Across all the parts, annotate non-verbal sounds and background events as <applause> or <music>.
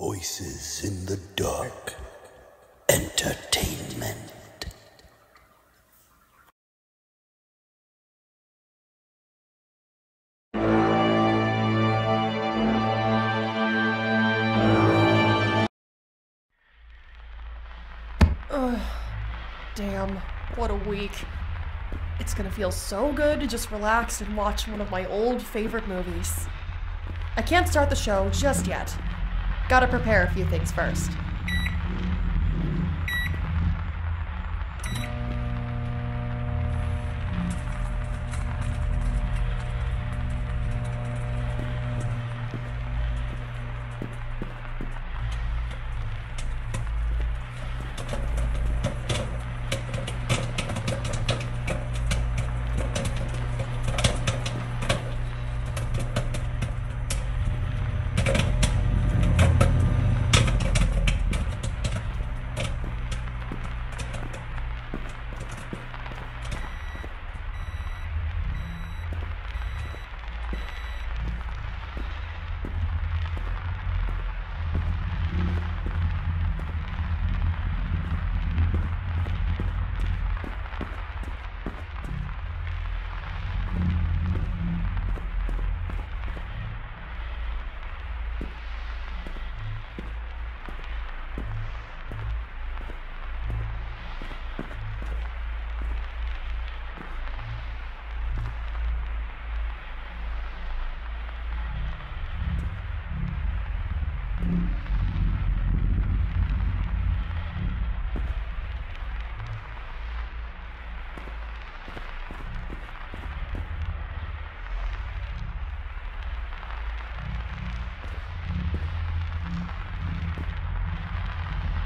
Voices in the dark. Entertainment. Ugh. Damn, what a week. It's gonna feel so good to just relax and watch one of my old favorite movies. I can't start the show just yet. Gotta prepare a few things first.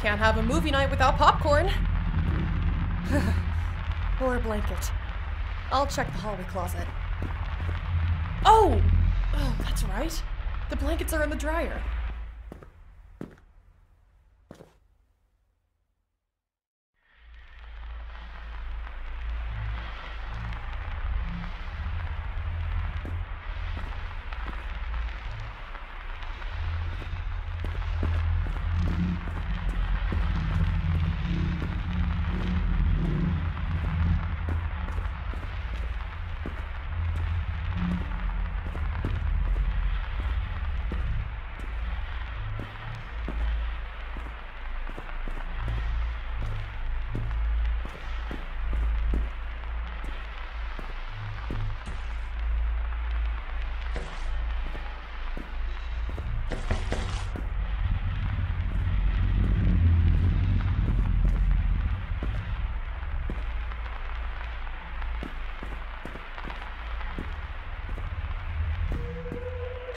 Can't have a movie night without popcorn. <sighs> or a blanket. I'll check the hallway closet. Oh! Oh, that's right. The blankets are in the dryer.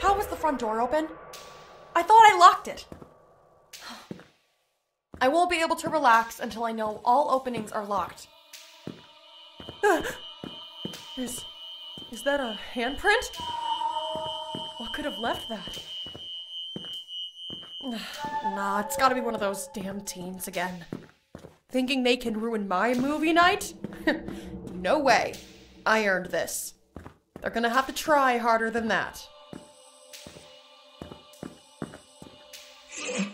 How was the front door open? I thought I locked it. I won't be able to relax until I know all openings are locked. <sighs> Is. is that a handprint? What could have left that? <sighs> Nah, it's gotta be one of those damn teens again. Thinking they can ruin my movie night? <laughs> no way. I earned this. They're gonna have to try harder than that. Yeah.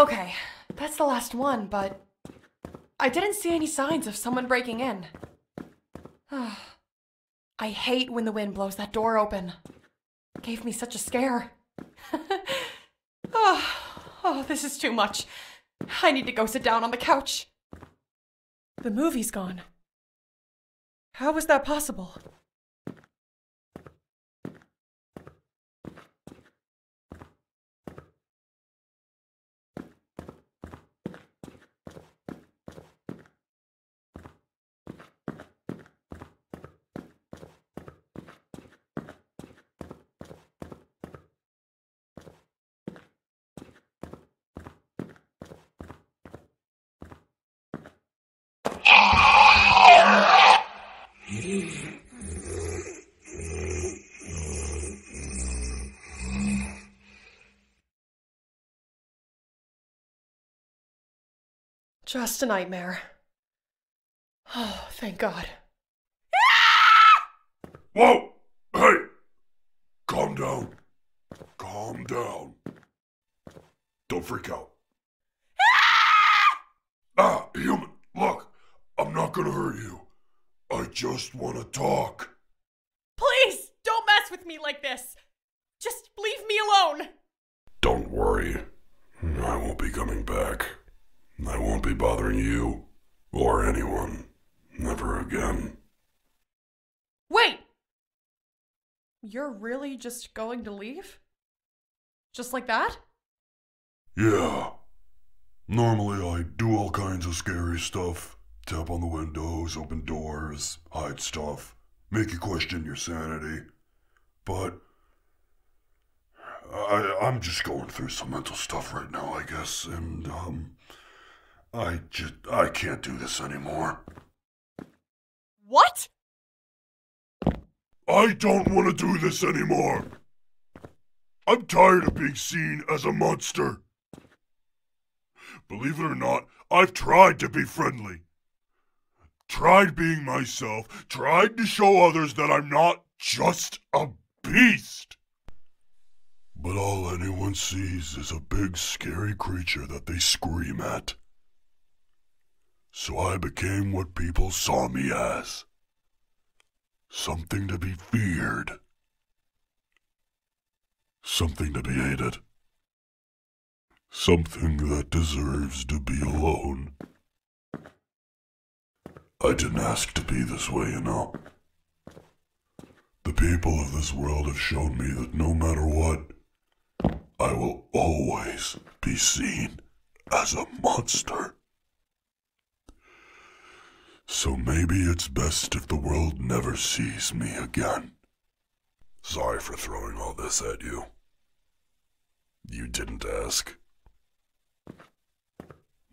Okay, that's the last one, but I didn't see any signs of someone breaking in. <sighs> I hate when the wind blows that door open. Gave me such a scare. <laughs> oh, oh, this is too much. I need to go sit down on the couch. The movie's gone. How was that possible? Just a nightmare. Oh, thank God. Whoa! Hey! Calm down. Calm down. Don't freak out. ah, human, look, I'm not gonna hurt you. I just wanna talk. Please, don't mess with me like this. Just leave me alone. Don't worry. I won't be coming back. I won't be bothering you or anyone. Never again. Wait! You're really just going to leave? Just like that? Yeah. Normally I do all kinds of scary stuff. Tap on the windows, open doors, hide stuff, make you question your sanity. But I I'm just going through some mental stuff right now, I guess, and um I just I can't do this anymore. What? I don't want to do this anymore. I'm tired of being seen as a monster. Believe it or not, I've tried to be friendly. Tried being myself, tried to show others that I'm not just a beast. But all anyone sees is a big, scary creature that they scream at. So I became what people saw me as something to be feared, something to be hated, something that deserves to be alone. I didn't ask to be this way, you know. The people of this world have shown me that no matter what, I will always be seen as a monster. So maybe it's best if the world never sees me again. Sorry for throwing all this at you. You didn't ask.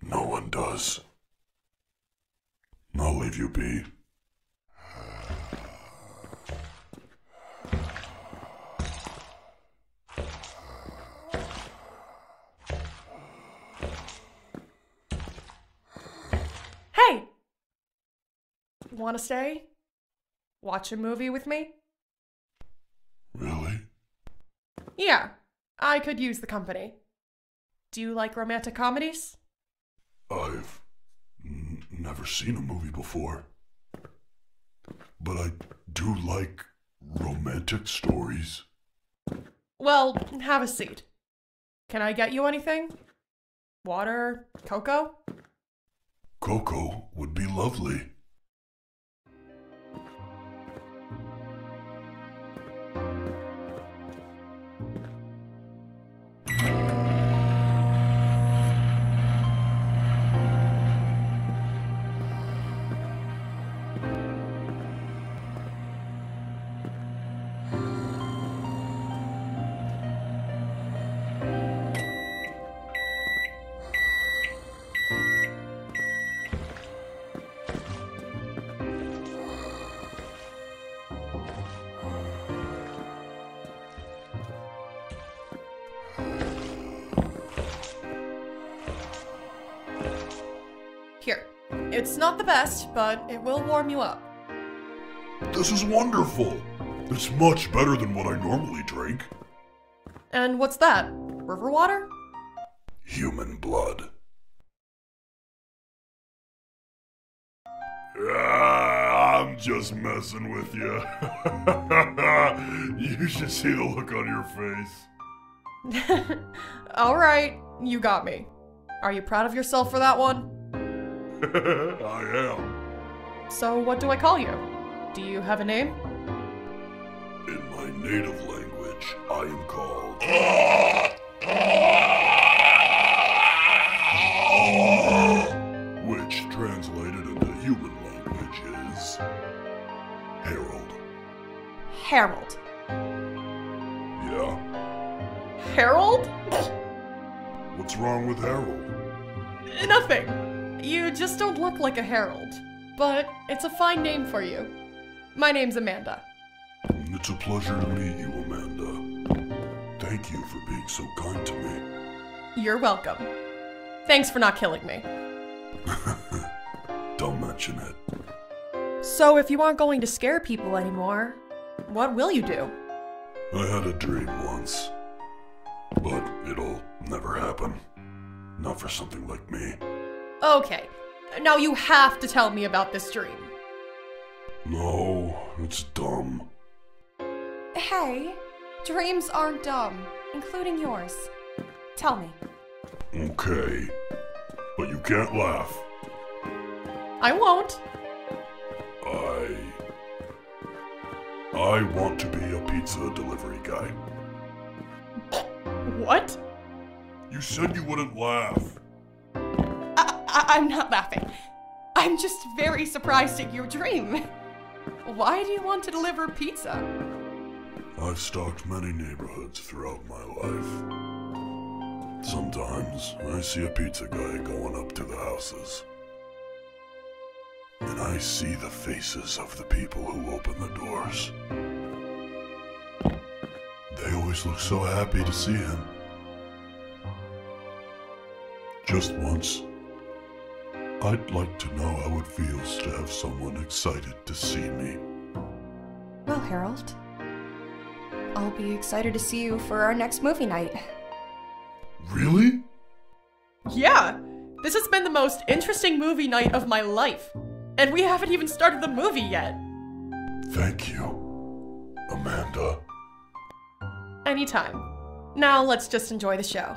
No one does. I'll leave you be. Hey! Want to stay? Watch a movie with me? Really? Yeah, I could use the company. Do you like romantic comedies? I've never seen a movie before. But I do like romantic stories. Well, have a seat. Can I get you anything? Water? Cocoa? Coco would be lovely. It's not the best, but it will warm you up. This is wonderful. It's much better than what I normally drink. And what's that? River water? Human blood. Ah, I'm just messing with you. <laughs> you should see the look on your face. <laughs> Alright, you got me. Are you proud of yourself for that one? <laughs> Oh, I am. So, what do I call you? Do you have a name? In my native language, I am called. Which translated into human language is. Harold. Harold. Yeah? Harold? What's wrong with Harold? Nothing. You just don't look like a Harold. But it's a fine name for you. My name's Amanda. It's a pleasure to meet you, Amanda. Thank you for being so kind to me. You're welcome. Thanks for not killing me. <laughs> Don't mention it. So, if you aren't going to scare people anymore, what will you do? I had a dream once. But it'll never happen. Not for something like me. Okay, now you have to tell me about this dream. No, it's dumb. Hey, dreams aren't dumb, including yours. Tell me. Okay. But you can't laugh. I won't. I. I want to be a pizza delivery guy. What? You said you wouldn't laugh. I- I'm not laughing. I'm just very surprised at your dream. Why do you want to deliver pizza? I've stalked many neighborhoods throughout my life. Sometimes I see a pizza guy going up to the houses. And I see the faces of the people who open the doors. They always look so happy to see him. Just once, I'd like to know how it feels to have someone excited to see me. Well, Harold, I'll be excited to see you for our next movie night. Really? Yeah, this has been the most interesting movie night of my life. And we haven't even started the movie yet. Thank you, Amanda. Anytime. Now let's just enjoy the show.